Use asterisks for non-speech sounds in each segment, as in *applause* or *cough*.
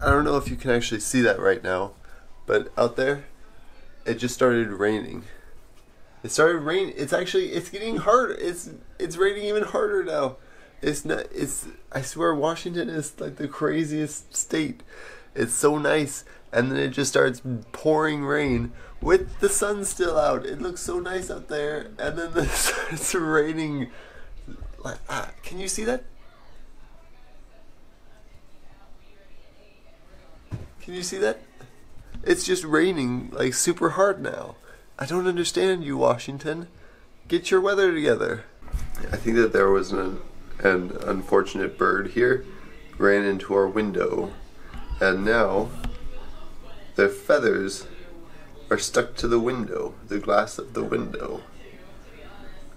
I don't know if you can actually see that right now, but out there, it just started raining. It started rain. It's actually it's getting harder. It's it's raining even harder now. It's not. It's I swear Washington is like the craziest state. It's so nice, and then it just starts pouring rain with the sun still out. It looks so nice out there, and then *laughs* it starts raining. Like, ah, can you see that? Can you see that? It's just raining like super hard now. I don't understand you, Washington. Get your weather together. I think that there was an, an unfortunate bird here, ran into our window, and now their feathers are stuck to the window, the glass of the window.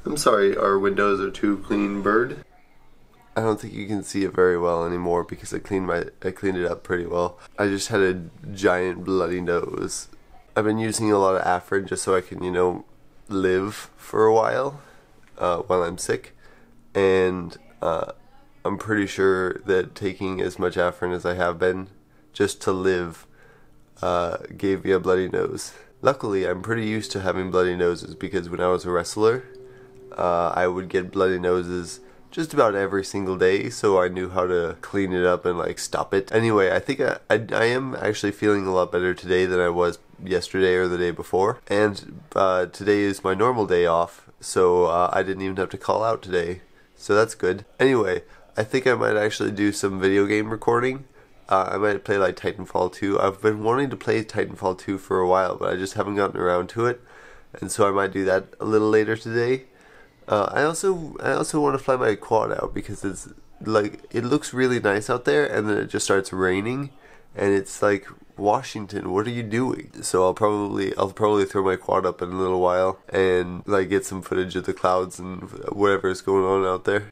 I'm sorry, our windows are too clean, bird. I don't think you can see it very well anymore because I cleaned my I cleaned it up pretty well. I just had a giant bloody nose. I've been using a lot of Afrin just so I can, you know, live for a while uh, while I'm sick, and uh, I'm pretty sure that taking as much Afrin as I have been just to live uh, gave me a bloody nose. Luckily, I'm pretty used to having bloody noses because when I was a wrestler, uh, I would get bloody noses just about every single day, so I knew how to clean it up and like stop it. Anyway, I think I, I, I am actually feeling a lot better today than I was yesterday or the day before, and uh, today is my normal day off, so uh, I didn't even have to call out today, so that's good. Anyway, I think I might actually do some video game recording. Uh, I might play like Titanfall 2. I've been wanting to play Titanfall 2 for a while, but I just haven't gotten around to it, and so I might do that a little later today. Uh, I also I also want to fly my quad out because it's like it looks really nice out there, and then it just starts raining, and it's like Washington, what are you doing? So I'll probably I'll probably throw my quad up in a little while and like get some footage of the clouds and whatever is going on out there.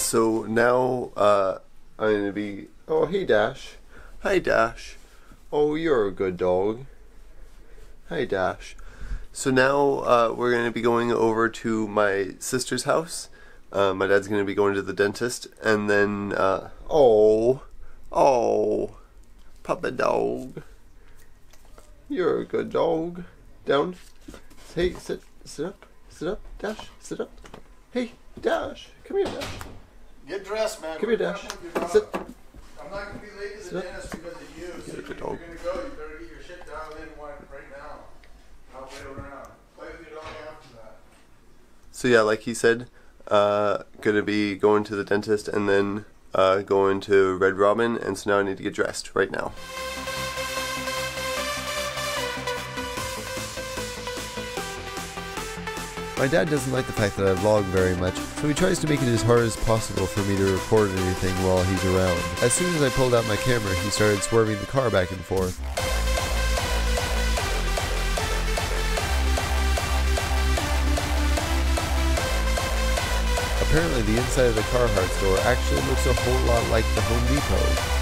So now uh, I'm gonna be. Oh, hey Dash. Hi Dash. Oh, you're a good dog. Hi Dash. So now uh, we're gonna be going over to my sister's house. Uh, my dad's gonna be going to the dentist, and then uh, oh, oh, Papa dog. You're a good dog. Down. Hey, sit, sit up, sit up, Dash, sit up. Hey, Dash, come here, Dash. Get dressed, man. Come here, Dash. You're not- Sit. I'm not gonna be late to the up. dentist because of you. So You're if you're gonna go, you better get your shit dialed in one right now. Not wait around. Play with your dog after that. So yeah, like he said, uh, gonna be going to the dentist and then uh, going to Red Robin, and so now I need to get dressed right now. My dad doesn't like the fact that I vlog very much, so he tries to make it as hard as possible for me to record anything while he's around. As soon as I pulled out my camera, he started swerving the car back and forth. Apparently the inside of the Carhartt store actually looks a whole lot like the Home Depot.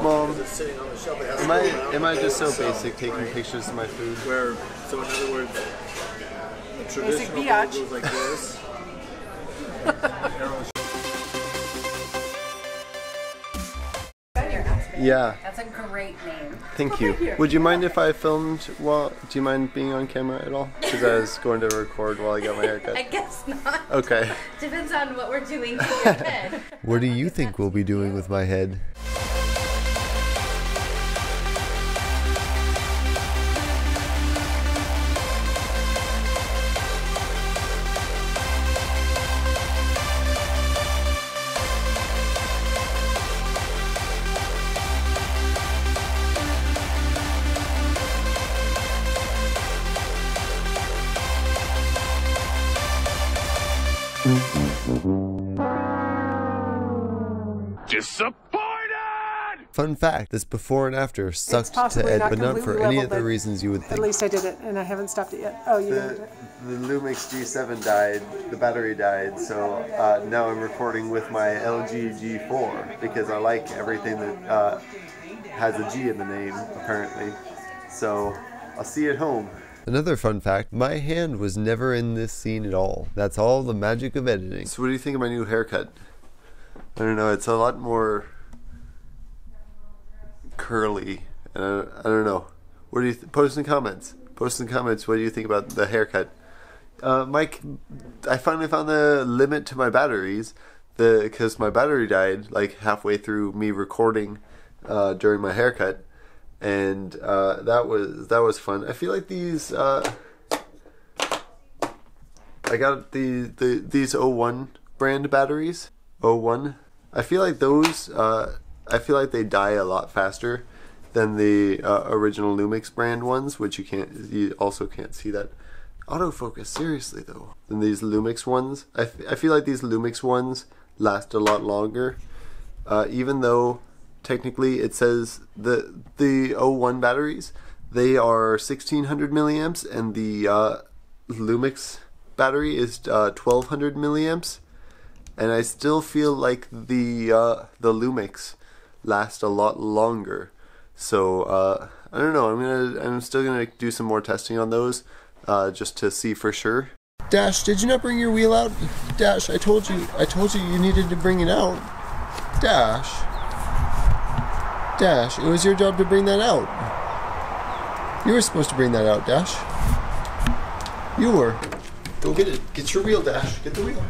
Mom, It's sitting on the shelf. It has am I go am I just so basic taking right? pictures of my food? Where, so in other words, a traditional biatch. goes like this. Yeah, That's a great name. thank you. Would you mind if I filmed while? Do you mind being on camera at all? Because I was going to record while I got my haircut. *laughs* I guess not. Okay. Depends on what we're doing *laughs* to your head. What do you think we'll be doing with my head? Fun fact, this before and after sucked to possibly Ed, but not for completely any of the reasons you would think. At least I did it, and I haven't stopped it yet. Oh, you did The, it. the Lumix G7 died, the battery died, so uh, now I'm recording with my LG G4 because I like everything that uh, has a G in the name, apparently. So I'll see you at home. Another fun fact, my hand was never in this scene at all. That's all the magic of editing. So what do you think of my new haircut? I don't know, it's a lot more curly. And I, I don't know. What do you th- post in comments? Post in comments. What do you think about the haircut? Uh, Mike, I finally found the limit to my batteries. The because my battery died like halfway through me recording uh, during my haircut, and uh, that was that was fun. I feel like these. Uh, I got the, the these 01 brand batteries. 01. I feel like those. Uh, I feel like they die a lot faster than the uh, original Lumix brand ones, which you can't. You also can't see that autofocus. Seriously though, than these Lumix ones. I, f- I feel like these Lumix ones last a lot longer. Uh, even though technically it says the the O1 batteries they are 1600 milliamps and the uh, Lumix battery is uh, 1200 milliamps and I still feel like the uh, the Lumix last a lot longer. So uh, I don't know. I'm gonna I'm still gonna do some more testing on those uh, just to see for sure. Dash, did you not bring your wheel out? Dash, I told you I told you you needed to bring it out. Dash. Dash, it was your job to bring that out. You were supposed to bring that out, Dash. You were. Go get it. Get your wheel, Dash. Get the wheel.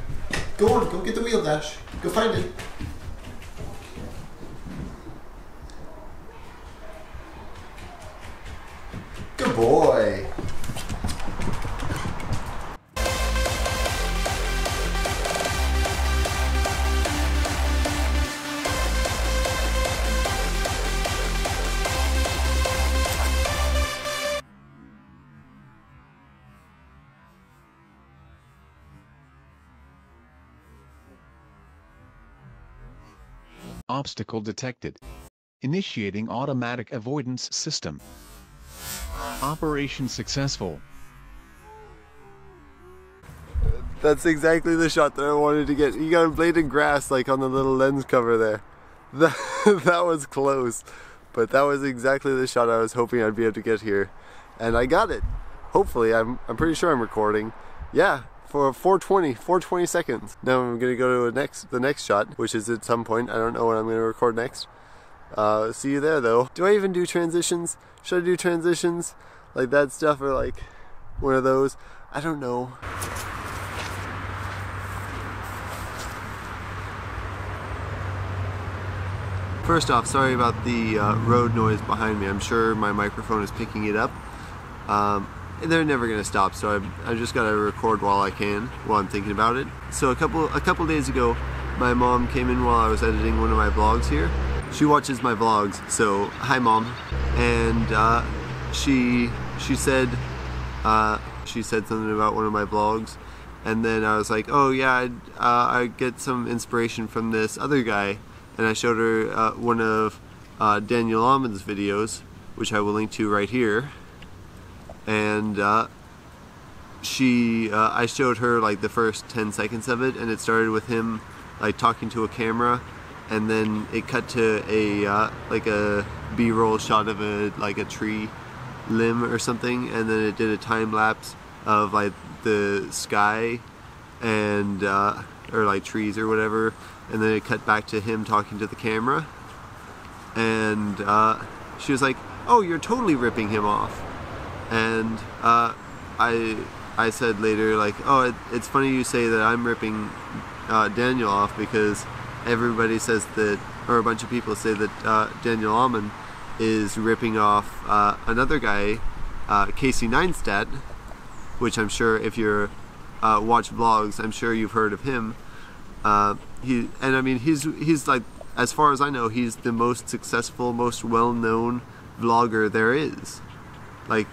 Go on, go get the wheel, Dash. Go find it. Obstacle detected. Initiating automatic avoidance system. Operation successful. That's exactly the shot that I wanted to get. You got a blade of grass like on the little lens cover there. *laughs* That, that was close. But that was exactly the shot I was hoping I'd be able to get here. And I got it. Hopefully, I'm, I'm pretty sure I'm recording. Yeah, for 420, 420 seconds. Now I'm gonna go to the next, the next shot, which is at some point. I don't know when I'm gonna record next. Uh, see you there though. Do I even do transitions? Should I do transitions? Like that stuff or like one of those? I don't know. First off, sorry about the uh, road noise behind me. I'm sure my microphone is picking it up. Um, they're never gonna stop, so I'm, I just gotta record while I can, while I'm thinking about it. So a couple a couple days ago, my mom came in while I was editing one of my vlogs here. She watches my vlogs, so hi mom. And uh, she she said uh, she said something about one of my vlogs, and then I was like, oh yeah, I'd, uh, I get some inspiration from this other guy, and I showed her uh, one of uh, Daniel Almond's videos, which I will link to right here, and uh, she uh, I showed her like the first 10 seconds of it, and it started with him like talking to a camera, and then it cut to a uh, like a B-roll shot of a like a tree limb or something, and then it did a time lapse of like the sky and uh, or like trees or whatever, and then it cut back to him talking to the camera, and uh, she was like, "Oh, you're totally ripping him off," and uh, I I said later like, "Oh, it, it's funny you say that I'm ripping uh, Daniel off because everybody says that, or a bunch of people say that uh, Daniel Almond is ripping off uh, another guy, uh, Casey Neistat, which I'm sure if you're uh, watch vlogs, I'm sure you've heard of him. He and I mean he's he's like as far as I know he's the most successful, most well-known vlogger there is. Like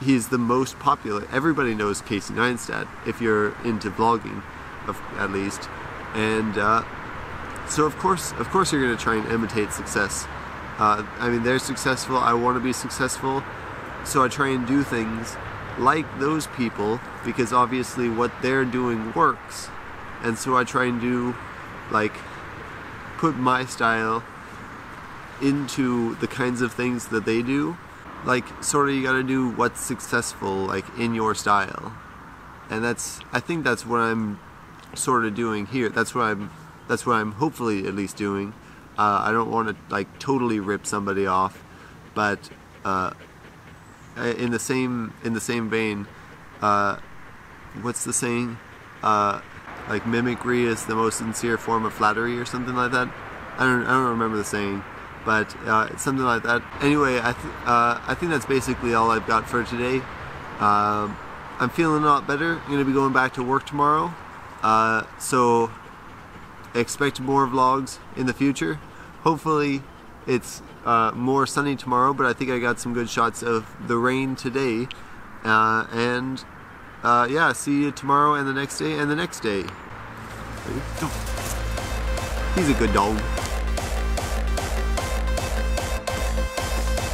he's the most popular. Everybody knows Casey Neistat if you're into vlogging. of, at least, and uh, so of course, of course, you're going to try and imitate success. Uh, I mean, they're successful. I want to be successful, so I try and do things like those people because obviously what they're doing works, and so I try and do like put my style into the kinds of things that they do. Like, sort of, you gotta do what's successful, like, in your style. And that's, I think that's what I'm sort of doing here. That's what I'm, that's what I'm hopefully at least doing. Uh, I don't want to, like, totally rip somebody off, but, uh, in the same, in the same vein, uh, what's the saying? Uh, like mimicry is the most sincere form of flattery or something like that. I don't I don't remember the saying, but uh, it's something like that. Anyway, I th- uh, I think that's basically all I've got for today. Um, I'm feeling a lot better. I'm gonna be going back to work tomorrow, uh, so expect more vlogs in the future. Hopefully, it's uh, more sunny tomorrow, but I think I got some good shots of the rain today, uh, and uh, yeah, see you tomorrow and the next day and the next day. He's a good dog.